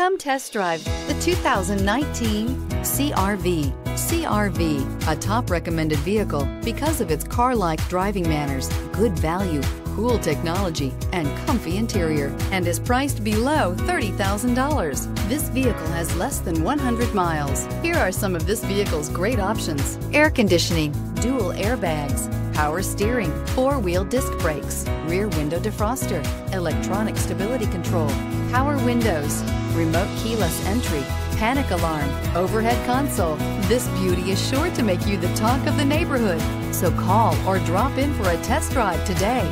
Come test drive the 2019 CRV. CRV, a top recommended vehicle because of its car-like driving manners, good value, cool technology, and comfy interior, and is priced below $30,000. This vehicle has less than 100 miles. Here are some of this vehicle's great options. Air conditioning, dual airbags, power steering, four-wheel disc brakes, rear window defroster, electronic stability control, power windows, remote keyless entry, panic alarm, overhead console. This beauty is sure to make you the talk of the neighborhood. So call or drop in for a test drive today.